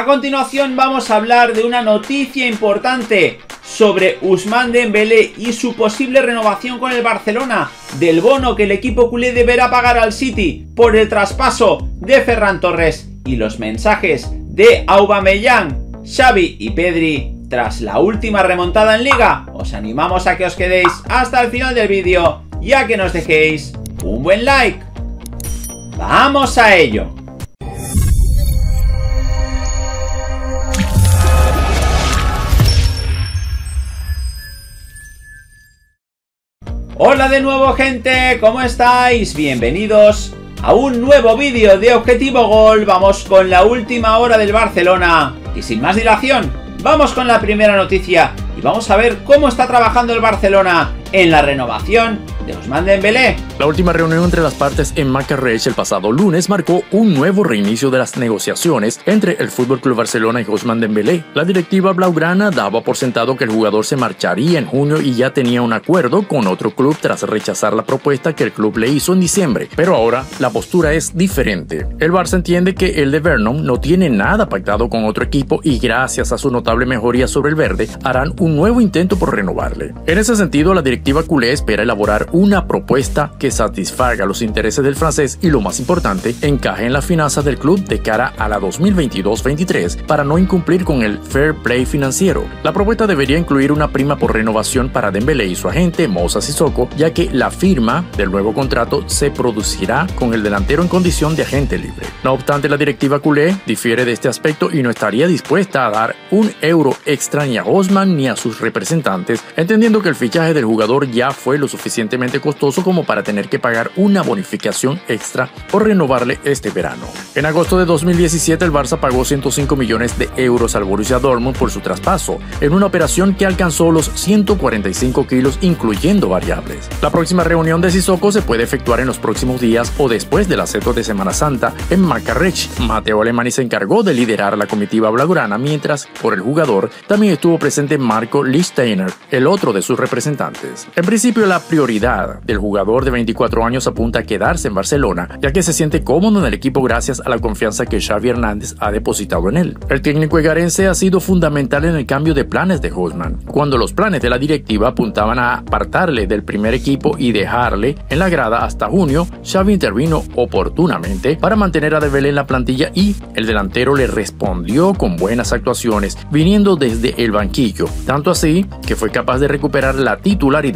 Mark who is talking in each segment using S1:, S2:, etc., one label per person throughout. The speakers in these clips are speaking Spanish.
S1: A continuación vamos a hablar de una noticia importante sobre Usman Dembélé y su posible renovación con el Barcelona, del bono que el equipo culé deberá pagar al City por el traspaso de Ferran Torres y los mensajes de Aubameyang, Xavi y Pedri tras la última remontada en liga. Os animamos a que os quedéis hasta el final del vídeo y a que nos dejéis un buen like. ¡Vamos a ello! Hola de nuevo gente, ¿cómo estáis? Bienvenidos a un nuevo vídeo de Objetivo Gol. Vamos con la última hora del Barcelona. Y sin más dilación, vamos con la primera noticia y vamos a ver cómo está trabajando el Barcelona en la renovación de Ousmane Dembélé.
S2: La última reunión entre las partes en Macarrech el pasado lunes marcó un nuevo reinicio de las negociaciones entre el Fútbol Club Barcelona y Ousmane Dembélé. La directiva blaugrana daba por sentado que el jugador se marcharía en junio y ya tenía un acuerdo con otro club tras rechazar la propuesta que el club le hizo en diciembre. Pero ahora la postura es diferente. El Barça entiende que el de Vernon no tiene nada pactado con otro equipo y gracias a su notable mejoría sobre el verde harán un nuevo intento por renovarle. En ese sentido, la directiva culé espera elaborar una propuesta que satisfaga los intereses del francés y lo más importante, encaje en las finanzas del club de cara a la 2022-23 para no incumplir con el fair play financiero. La propuesta debería incluir una prima por renovación para Dembélé y su agente Moussa Sissoko, ya que la firma del nuevo contrato se producirá con el delantero en condición de agente libre. No obstante, la directiva culé difiere de este aspecto y no estaría dispuesta a dar un euro extra ni a Osman ni a sus representantes, entendiendo que el fichaje del jugador ya fue lo suficientemente costoso como para tener que pagar una bonificación extra por renovarle este verano. En agosto de 2017 el Barça pagó 105 millones de euros al Borussia Dortmund por su traspaso, en una operación que alcanzó los 145 kilos incluyendo variables. La próxima reunión de Sissoko se puede efectuar en los próximos días o después del aceto de Semana Santa en Macarrech. Mateo Alemani se encargó de liderar la comitiva blaugrana mientras por el jugador también estuvo presente Marco Lichsteiner, el otro de sus representantes. En principio, la prioridad del jugador de 24 años apunta a quedarse en Barcelona, ya que se siente cómodo en el equipo gracias a la confianza que Xavi Hernández ha depositado en él. El técnico egarense ha sido fundamental en el cambio de planes de Hosman. Cuando los planes de la directiva apuntaban a apartarle del primer equipo y dejarle en la grada hasta junio, Xavi intervino oportunamente para mantener a Dembélé en la plantilla y el delantero le respondió con buenas actuaciones, viniendo desde el banquillo, tanto así que fue capaz de recuperar la titularidad,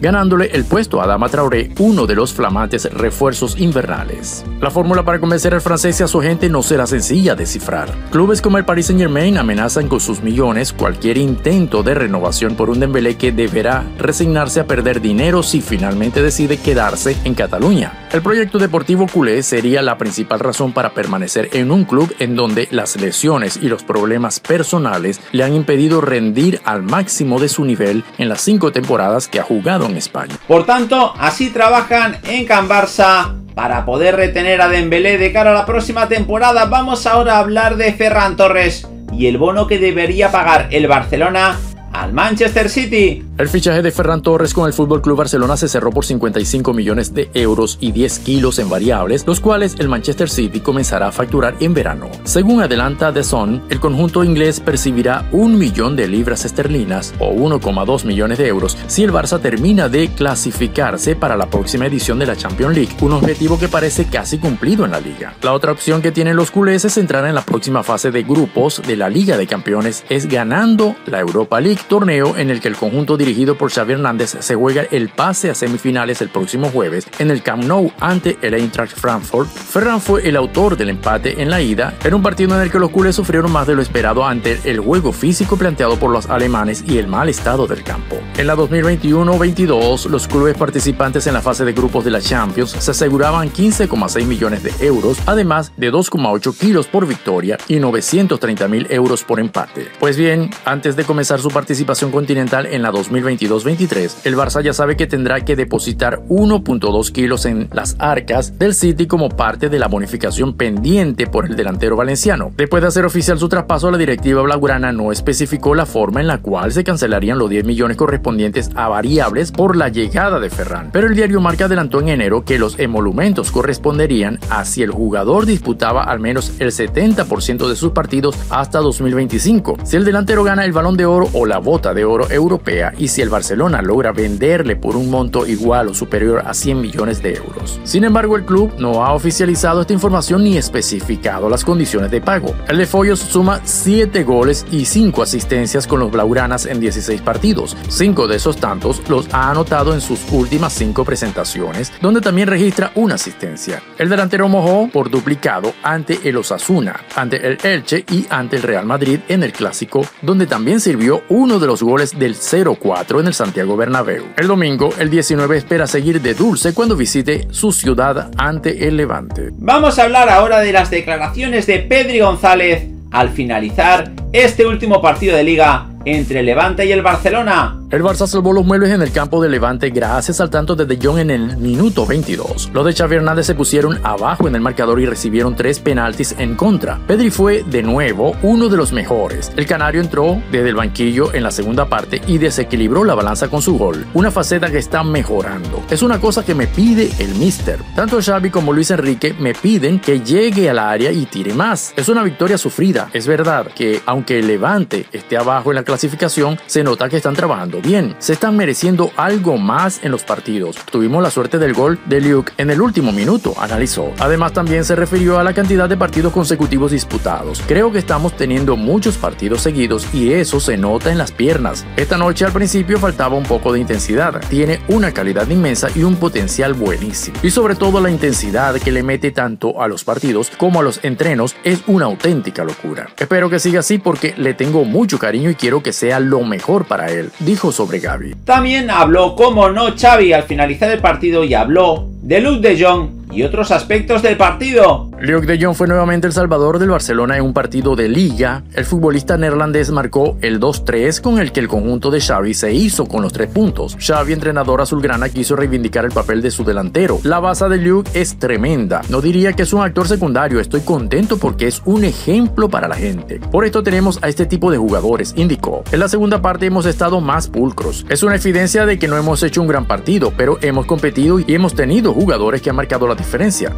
S2: ganándole el puesto a Adama Traoré, uno de los flamantes refuerzos invernales. La fórmula para convencer al francés y a su gente no será sencilla de cifrar. Clubes como el Paris Saint-Germain amenazan con sus millones cualquier intento de renovación por un Dembélé que deberá resignarse a perder dinero si finalmente decide quedarse en Cataluña. El proyecto deportivo culé sería la principal razón para permanecer en un club en donde las lesiones y los problemas personales le han impedido rendir al máximo de su nivel en las cinco temporadas que ha jugado en España.
S1: Por tanto, así trabajan en Can Barça para poder retener a Dembélé de cara a la próxima temporada. Vamos ahora a hablar de Ferran Torres y el bono que debería pagar el Barcelona al Manchester City.
S2: El fichaje de Ferran Torres con el Fútbol Club Barcelona se cerró por 55 millones de euros y 10 kilos en variables, los cuales el Manchester City comenzará a facturar en verano. Según adelanta The Sun, el conjunto inglés percibirá un millón de libras esterlinas o 1,2 millones de euros si el Barça termina de clasificarse para la próxima edición de la Champions League, un objetivo que parece casi cumplido en la liga. La otra opción que tienen los culés es entrar en la próxima fase de grupos de la Liga de Campeones, es ganando la Europa League, torneo en el que el conjunto dirigido por Xavi Hernández se juega el pase a semifinales el próximo jueves en el Camp Nou ante el Eintracht Frankfurt. Ferran fue el autor del empate en la ida, en un partido en el que los culés sufrieron más de lo esperado ante el juego físico planteado por los alemanes y el mal estado del campo. En la 2021-22, los clubes participantes en la fase de grupos de la Champions se aseguraban 15,6 millones de euros, además de 2,8 kilos por victoria y 930 mil euros por empate. Pues bien, antes de comenzar su participación participación continental en la 2022-23, el Barça ya sabe que tendrá que depositar 1.2 kilos en las arcas del City como parte de la bonificación pendiente por el delantero valenciano. Después de hacer oficial su traspaso, la directiva blaugrana no especificó la forma en la cual se cancelarían los 10 millones correspondientes a variables por la llegada de Ferran. Pero el diario Marca adelantó en enero que los emolumentos corresponderían a si el jugador disputaba al menos el 70% de sus partidos hasta 2025, si el delantero gana el balón de oro o la bota de oro europea y si el Barcelona logra venderle por un monto igual o superior a 100 millones de euros. Sin embargo, el club no ha oficializado esta información ni especificado las condiciones de pago. El de Follos suma 7 goles y 5 asistencias con los Blaugranas en 16 partidos. 5 de esos tantos los ha anotado en sus últimas 5 presentaciones, donde también registra una asistencia. El delantero mojó por duplicado ante el Osasuna, ante el Elche y ante el Real Madrid en el Clásico, donde también sirvió uno de los goles del 0-4 en el Santiago Bernabéu. El domingo, el 19 espera seguir de dulce cuando visite su ciudad ante el Levante.
S1: Vamos a hablar ahora de las declaraciones de Pedri González al finalizar este último partido de liga entre Levante y el Barcelona.
S2: El Barça salvó los muebles en el campo de Levante gracias al tanto de De Jong en el minuto 22. Los de Xavi Hernández se pusieron abajo en el marcador y recibieron tres penaltis en contra. Pedri fue de nuevo uno de los mejores. El canario entró desde el banquillo en la segunda parte y desequilibró la balanza con su gol, una faceta que está mejorando. Es una cosa que me pide el mister. Tanto Xavi como Luis Enrique me piden que llegue al área y tire más. Es una victoria sufrida. Es verdad que aunque Levante esté abajo en la clasificación, se nota que están trabajando bien. Se están mereciendo algo más en los partidos. Tuvimos la suerte del gol de Luke en el último minuto, analizó. Además también se refirió a la cantidad de partidos consecutivos disputados. Creo que estamos teniendo muchos partidos seguidos y eso se nota en las piernas. Esta noche al principio faltaba un poco de intensidad. Tiene una calidad inmensa y un potencial buenísimo. Y sobre todo la intensidad que le mete tanto a los partidos como a los entrenos es una auténtica locura. Espero que siga así porque le tengo mucho cariño y quiero que sea lo mejor para él, dijo sobre Gaby.
S1: También habló, como no, Xavi al finalizar el partido y habló de Luke de Jong y otros aspectos del partido.
S2: Luke de Jong fue nuevamente el salvador del Barcelona en un partido de liga. El futbolista neerlandés marcó el 2-3 con el que el conjunto de Xavi se hizo con los tres puntos. Xavi, entrenador azulgrana, quiso reivindicar el papel de su delantero. La base de Luke es tremenda. No diría que es un actor secundario, estoy contento porque es un ejemplo para la gente. Por esto tenemos a este tipo de jugadores, indicó. En la segunda parte hemos estado más pulcros. Es una evidencia de que no hemos hecho un gran partido, pero hemos competido y hemos tenido jugadores que han marcado la diferencia,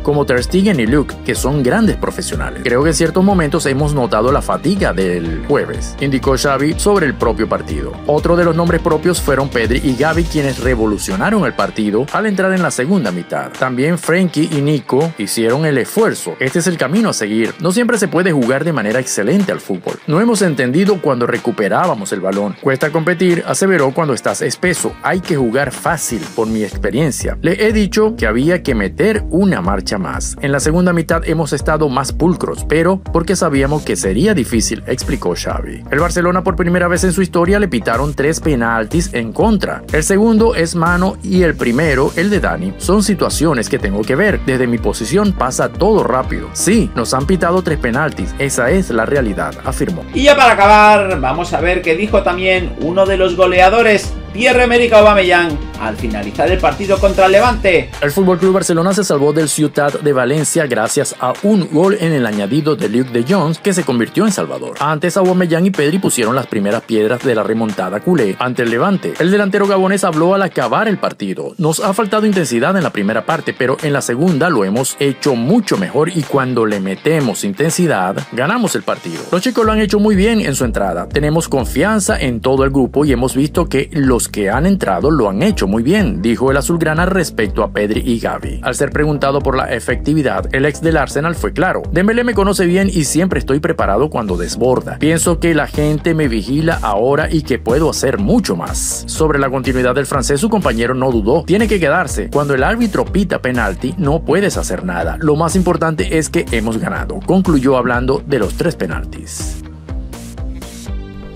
S2: como Ter Stegen y Luke, que son grandes profesionales. Creo que en ciertos momentos hemos notado la fatiga del jueves, indicó Xavi sobre el propio partido. Otro de los nombres propios fueron Pedri y Gaby quienes revolucionaron el partido al entrar en la segunda mitad. También Frankie y Nico hicieron el esfuerzo. Este es el camino a seguir. No siempre se puede jugar de manera excelente al fútbol. No hemos entendido cuando recuperábamos el balón. Cuesta competir, aseveró cuando estás espeso. Hay que jugar fácil, por mi experiencia. Le he dicho que había que meter una marcha más. En la segunda mitad hemos estado más pulcros, pero porque sabíamos que sería difícil, explicó Xavi. El Barcelona por primera vez en su historia le pitaron tres penaltis en contra. El segundo es mano y el primero, el de Dani. Son situaciones que tengo que ver. Desde mi posición pasa todo rápido. Sí, nos han pitado tres penaltis. Esa es la realidad, afirmó.
S1: Y ya para acabar, vamos a ver qué dijo también uno de los goleadores Pierre-Emerick Aubameyang al finalizar el partido contra el Levante.
S2: El Club Barcelona se salvó del Ciudad de Valencia gracias a un gol en el añadido de Luke de Jones que se convirtió en salvador. Antes Aubameyang y Pedri pusieron las primeras piedras de la remontada culé ante el Levante. El delantero gabonés habló al acabar el partido. Nos ha faltado intensidad en la primera parte, pero en la segunda lo hemos hecho mucho mejor y cuando le metemos intensidad, ganamos el partido. Los chicos lo han hecho muy bien en su entrada. Tenemos confianza en todo el grupo y hemos visto que los que han entrado lo han hecho muy bien, dijo el azulgrana respecto a Pedri y Gaby. Al ser preguntado por la efectividad, el ex del Arsenal fue claro. Dembélé me conoce bien y siempre estoy preparado cuando desborda. Pienso que la gente me vigila ahora y que puedo hacer mucho más. Sobre la continuidad del francés, su compañero no dudó. Tiene que quedarse. Cuando el árbitro pita penalti, no puedes hacer nada. Lo más importante es que hemos ganado, concluyó hablando de los tres penaltis.